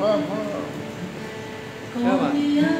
好，好。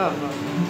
まああ。